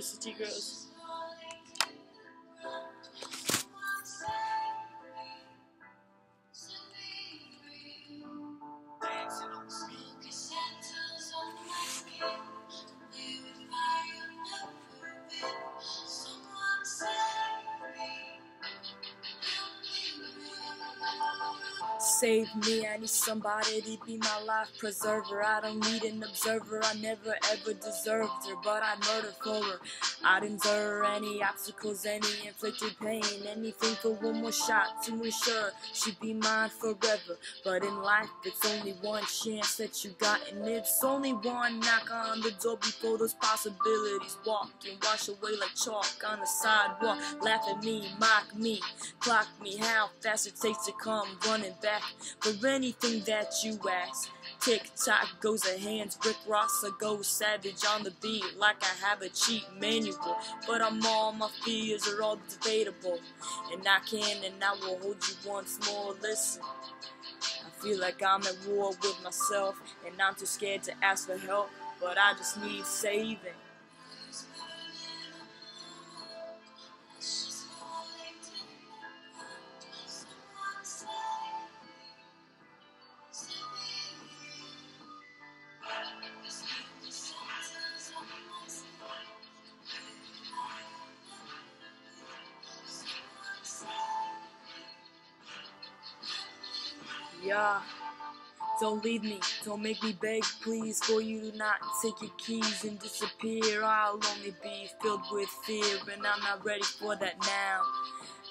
City Girls. Save me, I need somebody to be my life preserver. I don't need an observer, I never ever deserved her, but I'd murder for her. I'd endure any obstacles, any inflicted pain, anything for one more shot to ensure she'd be mine forever. But in life, it's only one chance that you got, and it's only one knock on the door before those possibilities walk and wash away like chalk on the sidewalk. Laugh at me, mock me, clock me, how fast it takes to come running back for anything that you ask. Tick tock goes the hands, Rick Ross, I go savage on the beat like I have a cheat manual. But I'm all my fears are all debatable, and I can and I will hold you once more. Listen. I feel like I'm at war with myself, and I'm too scared to ask for help, but I just need saving. Yeah. Don't leave me, don't make me beg, please, for you to not take your keys and disappear. I'll only be filled with fear, and I'm not ready for that now.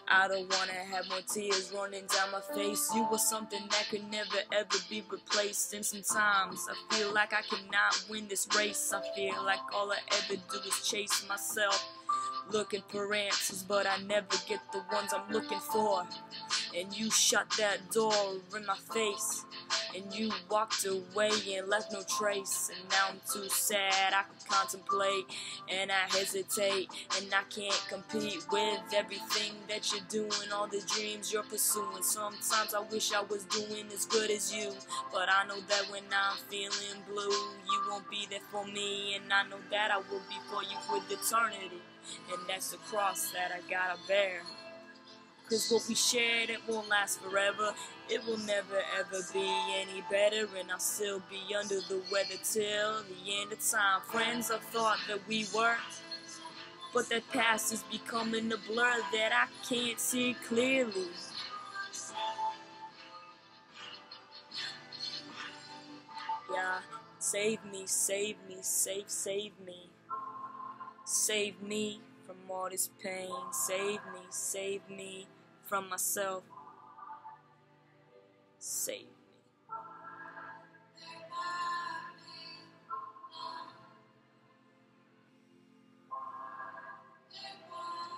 I don't wanna have more tears running down my face. You were something that could never ever be replaced. And sometimes I feel like I cannot win this race. I feel like all I ever do is chase myself. Looking for answers, but I never get the ones I'm looking for. And you shut that door in my face. And you walked away and left no trace. And now I'm too sad. I can contemplate and I hesitate. And I can't compete with everything that you're doing, all the dreams you're pursuing. Sometimes I wish I was doing as good as you. But I know that when I'm feeling blue, you won't be there for me. And I know that I will be for you with eternity. And that's the cross that I gotta bear. Cause what we shared, it won't last forever. It will never ever be any better, and I'll still be under the weather till the end of time. Friends, I thought that we were, but that past is becoming a blur that I can't see clearly. Yeah, save me, save me, save, save me. Save me from all this pain. Save me, save me from myself. Save me.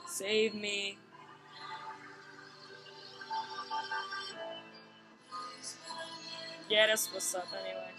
Save me. Yeah, that's what's up anyway.